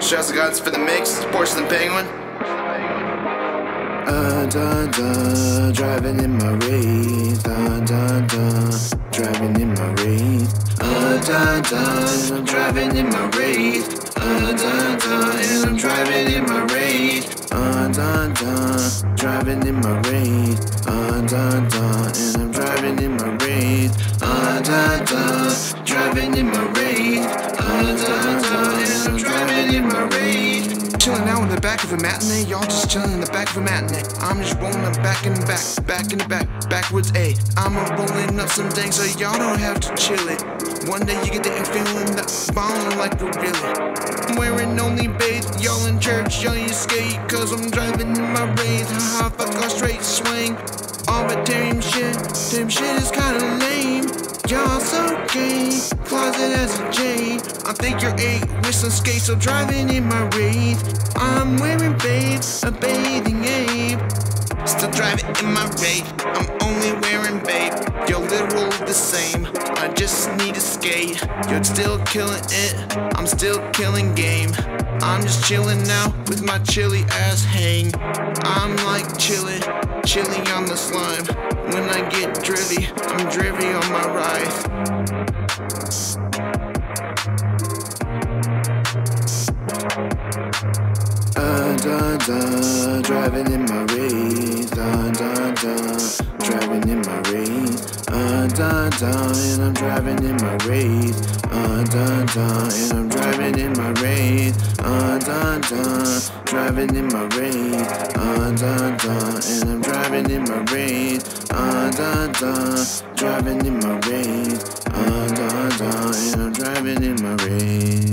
Shouts to gods for the mix, Porcelain Penguin. Uh, dun, dun, driving in my Wraith. Uh, dun, dun, driving in my Wraith. Uh, dun, dun, I'm driving in my Wraith. Uh, dun, dun, and I'm driving in my Wraith. Uh, dun, dun, driving in my Wraith. Uh, dun, dun, and I'm driving in my Wraith. Uh, dun, dun, driving in my Wraith. Uh, dun, dun, and I'm in the back of a matinee, y'all just chilling in the back of a matinee. I'm just rolling up back the back, back the back, backwards A. I'm a rolling up some things so y'all don't have to chill it. One day you get there and feeling that ballin' like a really. I'm wearing only bathe, y'all in church, y'all you skate, cause I'm driving in my wraith. Haha, fuck off straight swing. All but damn shit, damn shit is kinda lame. Y'all so gay, closet as a J. I think you're eight with some skates, so driving in my wraith. I'm wearing BAPE, a bathing ape. Still driving in my wraith, I'm only wearing BAPE. You're literal the same, I just need to skate. You're still killing it, I'm still killing game. I'm just chilling now with my chilly ass hang. I'm like chilly, chilly on the slime. When I get drivy, I'm drivy on my ride. Dun, dun, driving in my Wraith. Dun, dun, dun, driving in my Wraith. Uh, dun, dun, and I'm driving in my Wraith. Uh, dun, dun, and I'm driving in my Wraith. Uh, dun, dun, driving in my Wraith. Uh, dun, dun, and I'm driving in my Wraith. Uh, dun, dun, driving in my Wraith. Uh, dun, dun, and I'm driving in my Wraith.